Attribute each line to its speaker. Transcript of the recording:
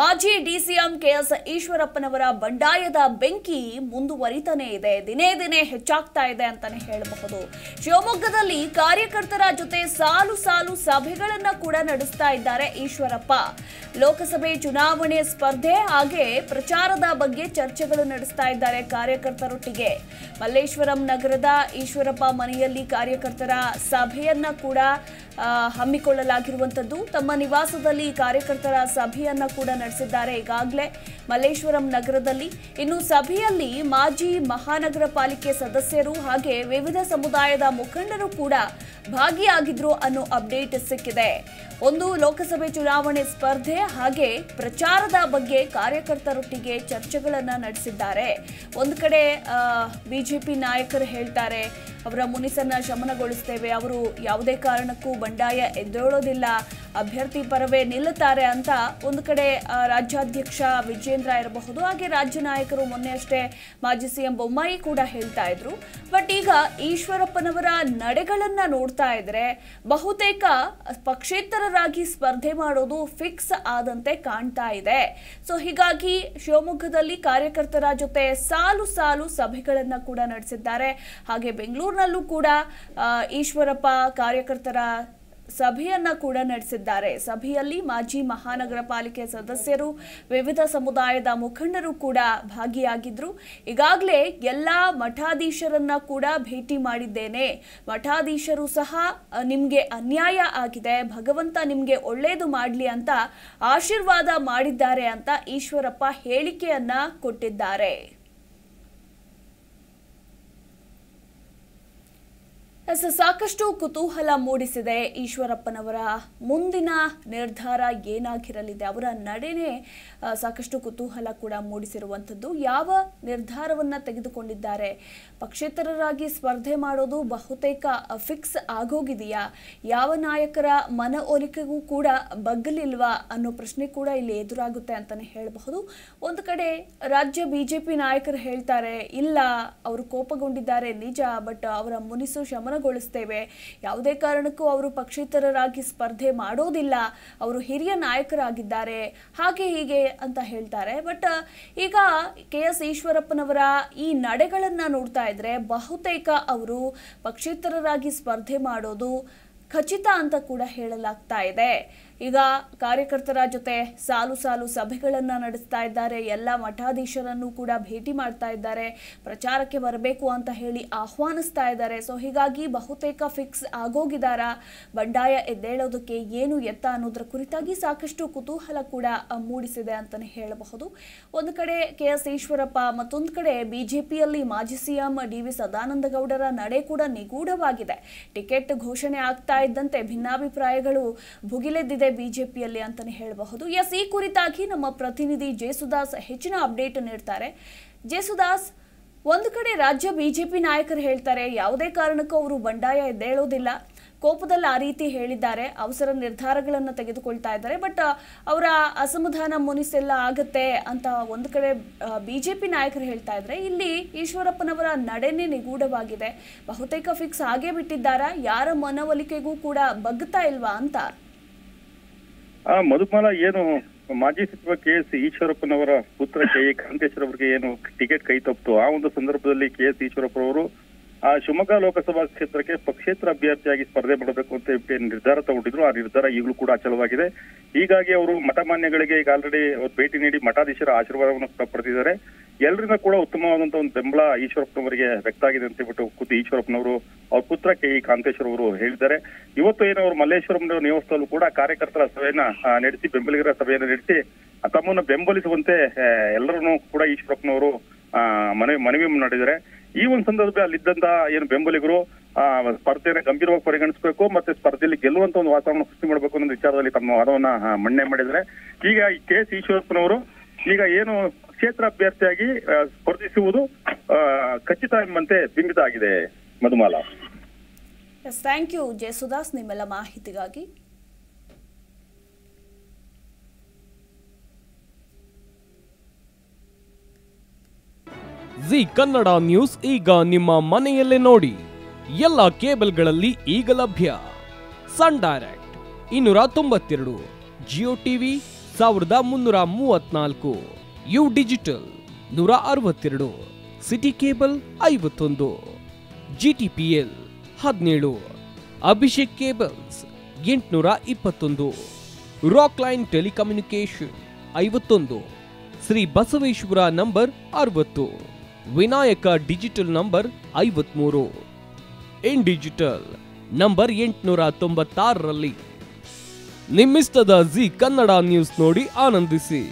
Speaker 1: ಮಾಜಿ DCM KS ಈಶ್ವರಪ್ಪನವರ ಬಂಡಾಯದ ಬೆಂಕಿ ಮುಂದುವರಿತಾನೆ ಇದೆ. ದಿನೇ ದಿನೇ ಹೆಚ್ಚಾಗ್ತಾ ಇದೆ ಅಂತಾನೆ ಹೇಳಬಹುದು. ಶಿವಮೊಗ್ಗದಲ್ಲಿ ಕಾರ್ಯಕರ್ತರ ಜೊತೆ ಸಾಲು ಸಾಲು ಸಭೆಗಳನ್ನ ಕೂಡ ನಡೆಸ್ತಾ ಇದ್ದಾರೆ ಈಶ್ವರಪ್ಪ. ಲೋಕಸಭೆ ಚುನಾವಣೆ ಸ್ಪರ್ಧೆ ಹಾಗೆ ಪ್ರಚಾರದ ಬಗ್ಗೆ ಚರ್ಚೆಗಳು ನಡೆಸ್ತಾ ಇದ್ದಾರೆ ಕಾರ್ಯಕರ್ತರೊಟ್ಟಿಗೆ. ಮಲ್ಲೇಶ್ವರಂ ನಗರದ ಈಶ್ವರಪ್ಪ ಮನೆಯಲ್ಲಿ ಕಾರ್ಯಕರ್ತರ ಸಭೆಯನ್ನ ಕೂಡ ಆ, ಹಮ್ಮಿಕೊಳ್ಳಲಾಗಿರುವಂತದ್ದು ತಮ್ಮ ನಿವಾಸದಲ್ಲಿ ಕಾರ್ಯಕರ್ತರ ಸಭೆಯನ್ನ ಕೂಡ ನಡೆಸಿದ್ದಾರೆ ಈಗಾಗಲೇ ಮಲ್ಲೇಶ್ವರಂ ನಗರದಲ್ಲಿ. ಇನ್ನು ಸಭೆಯಲ್ಲಿ ಮಾಜಿ ಮಹಾನಗರ ಪಾಲಿಕೆ ಸದಸ್ಯರು ಹಾಗೆ ವಿವಿಧ ಸಮುದಾಯದ ಮುಖಂಡರು ಕೂಡ ಭಾಗಿಯಾಗಿದ್ರು ಅನ್ನೋ ಅಪ್ಡೇಟ್ ಸಿಕ್ಕಿದೆ. ಒಂದು ಲೋಕಸಭೆ ಚುನಾವಣೆ ಸ್ಪರ್ಧೆ ಹಾಗೆ ಪ್ರಚಾರದ ಬಗ್ಗೆ ಕಾರ್ಯಕರ್ತರೊಟ್ಟಿಗೆ ಚರ್ಚೆಗಳನ್ನ ನಡೆಸಿದ್ದಾರೆ. ಒಂದು ಕಡೆ ಬಿಜೆಪಿ ನಾಯಕರು ಹೇಳ್ತಾರೆ ಅವರ ಮುನಿಸನ್ನ ಶಮನಗೊಳಿಸ್ತೇವೆ. ಅವರು ಯಾವುದೇ ಕಾರಣಕ್ಕೂ ಬಂಡಾಯ ಎದ್ದೇಳೋದಿಲ್ಲ. ಅಭ್ಯರ್ಥಿ ಪರವೇ ನಿಲ್ಲುತ್ತಾರೆ ಅಂತ ಒಂದು ಕಡೆ ರಾಜ್ಯಾಧ್ಯಕ್ಷ ವಿಜೇಂದ್ರ ಇರಬಹುದು. ಹಾಗೆ ರಾಜ್ಯ ನಾಯಕರು ಮೊನ್ನೆ ಅಷ್ಟೇ ಮಾಜಿ ಸಿಎಂ ಬೊಮ್ಮಾಯಿ ಕೂಡ ಹೇಳ್ತಾ ಇದ್ರು. ಬಟ್ ಈಗ ಈಶ್ವರಪ್ಪನವರ ನಡೆಗಳನ್ನ ನೋಡ್ತಾ ಇದ್ರೆ ಬಹುತೇಕ ಪಕ್ಷೇತರರಾಗಿ ಸ್ಪರ್ಧೆ ಮಾಡೋದು ಫಿಕ್ಸ್ ಆದಂತೆ ಕಾಣ್ತಾ ಇದೆ. ಸೊ ಹೀಗಾಗಿ ಶಿವಮೊಗ್ಗದಲ್ಲಿ ಕಾರ್ಯಕರ್ತರ ಜೊತೆ ಸಾಲು ಸಾಲು ಸಭೆಗಳನ್ನ ಕೂಡ ನಡೆಸಿದ್ದಾರೆ. ಹಾಗೆ ಬೆಂಗಳೂರಿನಲ್ಲೂ ಕೂಡ ಈಶ್ವರಪ್ಪ ಕಾರ್ಯಕರ್ತರ ಸಭೆಯನ್ನ ಕೂಡ ನಡೆಸಿದ್ದಾರೆ. ಸಭೆಯಲ್ಲಿ ಮಾಜಿ ಮಹಾನಗರ ಪಾಲಿಕೆ ಸದಸ್ಯರು, ವಿವಿಧ ಸಮುದಾಯದ ಮುಖಂಡರು ಕೂಡ ಭಾಗಿಯಾಗಿದ್ರು. ಈಗಾಗಲೇ ಎಲ್ಲಾ ಮಠಾಧೀಶರನ್ನ ಕೂಡ ಭೇಟಿ ಮಾಡಿದ್ದೇನೆ. ಮಠಾಧೀಶರು ಸಹ ನಿಮಗೆ ಅನ್ಯಾಯ ಆಗಿದೆ. ಭಗವಂತ ನಿಮ್ಗೆ ಒಳ್ಳೇದು ಮಾಡ್ಲಿ ಅಂತ ಆಶೀರ್ವಾದ ಮಾಡಿದ್ದಾರೆ ಅಂತ ಈಶ್ವರಪ್ಪ ಹೇಳಿಕೆಯನ್ನ ಕೊಟ್ಟಿದ್ದಾರೆ. ಸಾಕಷ್ಟು ಕುತೂಹಲ ಮೂಡಿಸಿದೆ ಈಶ್ವರಪ್ಪನವರ ಮುಂದಿನ ನಿರ್ಧಾರ ಏನಾಗಿರಲಿದೆ? ಅವರ ನಡೆನೇ ಸಾಕಷ್ಟು ಕುತೂಹಲ ಕೂಡ ಮೂಡಿಸಿರುವಂಥದ್ದು. ಯಾವ ನಿರ್ಧಾರವನ್ನು ತೆಗೆದುಕೊಂಡಿದ್ದಾರೆ? ಪಕ್ಷೇತರರಾಗಿ ಸ್ಪರ್ಧೆ ಮಾಡೋದು ಬಹುತೇಕ ಫಿಕ್ಸ್ ಆಗೋಗಿದೆಯಾ? ಯಾವ ನಾಯಕರ ಮನವೊಲಿಕೆಗೂ ಕೂಡ ಬಗ್ಗಲಿಲ್ವಾ ಅನ್ನೋ ಪ್ರಶ್ನೆ ಕೂಡ ಇಲ್ಲಿ ಎದುರಾಗುತ್ತೆ ಅಂತಲೇ ಹೇಳಬಹುದು. ಒಂದು ಕಡೆ ರಾಜ್ಯ ಬಿಜೆಪಿ ನಾಯಕರು ಹೇಳ್ತಾರೆ, ಇಲ್ಲ, ಅವರು ಕೋಪಗೊಂಡಿದ್ದಾರೆ, ನಿಜ, ಬಟ್ ಅವರ ಮುನಿಸು ಶಮನಗೊಳಿಸ್ತೇವೆ ಯಾವುದೇ ಕಾರಣಕ್ಕೂ ಅವರು ಪಕ್ಷೇತರರಾಗಿ ಸ್ಪರ್ಧೆ ಮಾಡೋದಿಲ್ಲ. ಅವರು ಹಿರಿಯ ನಾಯಕರಾಗಿದ್ದಾರೆ. ಹಾಗೆ ಹೀಗೆ ಅಂತ ಹೇಳ್ತಾರೆ. ಬಟ್, ಈಗ ಕೆ ಎಸ್ ಈಶ್ವರಪ್ಪನವರ ಈ ನಡೆಗಳನ್ನ ನೋಡ್ತಾ ಇದ್ರೆ ಬಹುತೇಕ ಅವರು ಪಕ್ಷೇತರರಾಗಿ ಸ್ಪರ್ಧೆ ಮಾಡೋದು ಖಚಿತ ಅಂತ ಕೂಡ ಹೇಳಲಾಗ್ತಾ ಇದೆ. ಈಗ ಕಾರ್ಯಕರ್ತರ ಜೊತೆ ಸಾಲು ಸಾಲು ಸಭೆಗಳನ್ನು ನಡೆಸ್ತಾ ಇದ್ದಾರೆ. ಎಲ್ಲ ಮಠಾಧೀಶರನ್ನು ಕೂಡ ಭೇಟಿ ಮಾಡ್ತಾ ಇದ್ದಾರೆ. ಪ್ರಚಾರಕ್ಕೆ ಬರಬೇಕು ಅಂತ ಹೇಳಿ ಆಹ್ವಾನಿಸ್ತಾ ಇದ್ದಾರೆ. ಸೊ ಹೀಗಾಗಿ ಬಹುತೇಕ ಫಿಕ್ಸ್ ಆಗೋಗಿದಾರ? ಬಂಡಾಯ ಎದ್ದೇಳೋದಕ್ಕೆ ಏನು ಎತ್ತ ಅನ್ನೋದ್ರ ಕುರಿತಾಗಿ ಸಾಕಷ್ಟು ಕುತೂಹಲ ಕೂಡ ಮೂಡಿಸಿದೆ ಅಂತಲೇ ಹೇಳಬಹುದು. ಒಂದು ಕಡೆ ಕೆ ಎಸ್ ಈಶ್ವರಪ್ಪ, ಮತ್ತೊಂದು ಕಡೆ ಬಿಜೆಪಿಯಲ್ಲಿ ಮಾಜಿ ಸಿಎಂ ಡಿ ವಿ ಸದಾನಂದ ಗೌಡರ ನಡೆ ಕೂಡ ನಿಗೂಢವಾಗಿದೆ. ಟಿಕೆಟ್ ಘೋಷಣೆ ಆಗ್ತಾ ಇದ್ದಂತೆ ಭಿನ್ನಾಭಿಪ್ರಾಯಗಳು ಭುಗಿಲೆದ್ದಿದೆ. ಬಿಜೆಪಿಯಲ್ಲಿ ಅಂತಾನೆ ಹೇಳಬಹುದು. ಎಸ್ ಈ ಕುರಿತಾಗಿ ನಮ್ಮ ಪ್ರತಿನಿಧಿ ಜೇಸುದಾಸ್ ಹೆಚ್ಚಿನ ಅಪ್ಡೇಟ್ ನೀಡ್ತಾರೆ. ಜೇಸುದಾಸ್, ಒಂದು ಕಡೆ ರಾಜ್ಯ ಬಿಜೆಪಿ ನಾಯಕರು ಹೇಳ್ತಾರೆ, ಯಾವುದೇ ಕಾರಣಕ್ಕೂ ಅವರು ಬಂಡಾಯ ಎದ್ದೇಳೋದಿಲ್ಲ ಕೋಪದಲ್ಲಿ ಆ ರೀತಿ ಹೇಳಿದ್ದಾರೆ. ಅವಸರ ನಿರ್ಧಾರಗಳನ್ನು ತೆಗೆದುಕೊಳ್ತಾ ಇದ್ದಾರೆ. ಬಟ್ ಅವರ ಅಸಮಾಧಾನ ಮುನಿಸೆಲ್ಲ ಆಗತ್ತೆ ಅಂತ ಒಂದು ಕಡೆ ಬಿಜೆಪಿ ನಾಯಕರು ಹೇಳ್ತಾ ಇದ್ದಾರೆ ಇಲ್ಲಿ ಈಶ್ವರಪ್ಪನವರ ನಡೆನೇ ನಿಗೂಢವಾಗಿದೆ. ಬಹುತೇಕ ಫಿಕ್ಸ್ ಆಗೇ ಬಿಟ್ಟಿದ್ದಾರಾ? ಯಾರ ಮನವೊಲಿಕೆಗೂ ಕೂಡ ಬಗ್ತಾ ಇಲ್ವಾ ಅಂತ.
Speaker 2: ಆ ಮಧುಮಾಲ ಏನು ಮಾಜಿ ಸಚಿವ ಕೆ ಎಸ್ ಈಶ್ವರಪ್ಪನವರ ಪುತ್ರ ಕೆ ಎ ಕಾಂತೇಶ್ವರ ಅವರಿಗೆ ಏನು ಟಿಕೆಟ್ ಕೈ ತಪ್ಪಿತು ಆ ಒಂದು ಸಂದರ್ಭದಲ್ಲಿ ಕೆ ಎಸ್ ಈಶ್ವರಪ್ಪನವರು ಆ ಶಿವಮೊಗ್ಗ ಲೋಕಸಭಾ ಕ್ಷೇತ್ರಕ್ಕೆ ಪಕ್ಷೇತರ ಅಭ್ಯರ್ಥಿಯಾಗಿ ಸ್ಪರ್ಧೆ ಮಾಡಬೇಕು ಅಂತ ನಿರ್ಧಾರ ತಗೊಂಡಿದ್ರು. ಆ ನಿರ್ಧಾರ ಈಗಲೂ ಕೂಡ ಅಚಲವಾಗಿದೆ. ಹೀಗಾಗಿ ಅವರು ಮಠಮಾನ್ಯಗಳಿಗೆ ಈಗ ಆಲ್ರೆಡಿ ಅವ್ರು ಭೇಟಿ ನೀಡಿ ಮಠಾಧೀಶರ ಆಶೀರ್ವಾದವನ್ನು ಕೂಡ ಪಡೆದಿದ್ದಾರೆ. ಎಲ್ಲರಿಂದ ಕೂಡ ಉತ್ತಮವಾದಂತ ಒಂದು ಬೆಂಬಲ ಈಶ್ವರಪ್ಪನವರಿಗೆ ವ್ಯಕ್ತ ಆಗಿದೆ ಅಂತ ಹೇಳ್ಬಿಟ್ಟು ಖುದ್ದು ಈಶ್ವರಪ್ಪನವರು, ಅವ್ರ ಪುತ್ರ ಕೆ. ಇ. ಕಾಂತೇಶ್ವರ ಅವರು ಹೇಳಿದ್ದಾರೆ. ಇವತ್ತು ಏನು ಅವರು ಮಲ್ಲೇಶ್ವರಂ ನಿವಾಸದಲ್ಲೂ ಕೂಡ ಕಾರ್ಯಕರ್ತರ ಸಭೆಯನ್ನ ನಡೆಸಿ, ಬೆಂಬಲಿಗರ ಸಭೆಯನ್ನ ನಡೆಸಿ ತಮ್ಮನ್ನು ಬೆಂಬಲಿಸುವಂತೆ ಎಲ್ಲರನ್ನೂ ಕೂಡ ಈಶ್ವರಪ್ಪನವರು ಮನವಿ ಮನವಿ ಮಾಡಿದ್ದಾರೆ. ಈ ಒಂದು ಸಂದರ್ಭದಲ್ಲಿ ಅಲ್ಲಿದ್ದಂತ ಏನು ಬೆಂಬಲಿಗರು, ಆ, ಸ್ಪರ್ಧೆಯನ್ನು ಗಂಭೀರವಾಗಿ ಪರಿಗಣಿಸಬೇಕು ಮತ್ತೆ ಸ್ಪರ್ಧೆಯಲ್ಲಿ ಗೆಲ್ಲುವಂತ ಒಂದು ವಾತಾವರಣ ಸೃಷ್ಟಿ ಮಾಡಬೇಕು ಅನ್ನೋ ವಿಚಾರದಲ್ಲಿ ತಮ್ಮ ವಾದವನ್ನ ಮಣ್ಣೆ ಮಾಡಿದ್ರೆ ಈಗ ಕೆ. ಎಸ್ ಈಶ್ವರಪ್ಪನವರು, ಈಗ ಏನು ಕ್ಷೇತ್ರ ಅಭ್ಯರ್ಥಿಯಾಗಿ ಸ್ಪರ್ಧಿಸುವುದು ಖಚಿತ ಎಂಬಂತೆ ಬಿಂಬಿತ ಆಗಿದೆ Madhumala.
Speaker 1: Yes thank you Jayasudas ನಿಮ್ಮೆಲ್ಲ ಮಾಹಿತಿಗಾಗಿ.
Speaker 3: ಜಿ ಕನ್ನಡ ನ್ಯೂಸ್ ಈಗ ನಿಮ್ಮ ಮನೆಯಲ್ಲೇ ನೋಡಿ. ಎಲ್ಲ ಕೇಬಲ್ಗಳಲ್ಲಿ ಈಗ ಲಭ್ಯ. ಸನ್ ಡೈರೆಕ್ಟ್ ಇನ್ನೂರ ತೊಂಬತ್ತೆರಡು ಜಿಯೋ ಟಿವಿ ಸಾವಿರದ ಮುನ್ನೂರ ಮೂವತ್ನಾಲ್ಕು ಯು ಡಿಜಿಟಲ್ ನೂರ ಅರವತ್ತೆರಡು, ಸಿಟಿ ಕೇಬಲ್ ಐವತ್ತೊಂದು ಜಿ ಟಿ ಪಿ ಎಲ್ ಹದಿನೇಳು, ಅಭಿಷೇಕ್ ಕೇಬಲ್ಸ್ ಎಂಟುನೂರ ಇಪ್ಪತ್ತೊಂದು, ರಾಕ್ ಲೈನ್ ಟೆಲಿಕಮ್ಯುನಿಕೇಶನ್ ಐವತ್ತೊಂದು, ಶ್ರೀ ಬಸವೇಶ್ವರ ನಂಬರ್ ಅರವತ್ತು, ವಿನಾಯಕ ಡಿಜಿಟಲ್ ನಂಬರ್ ಐವತ್ಮೂರು ಇನ್ ಡಿಜಿಟಲ್ ನಂಬರ್ ಎಂಟುನೂರ ತೊಂಬತ್ತಾರರಲ್ಲಿ. ನಿಮ್ಮಿಸ್ತದ ಜಿ ಕನ್ನಡ ನ್ಯೂಸ್ ನೋಡಿ ಆನಂದಿಸಿ.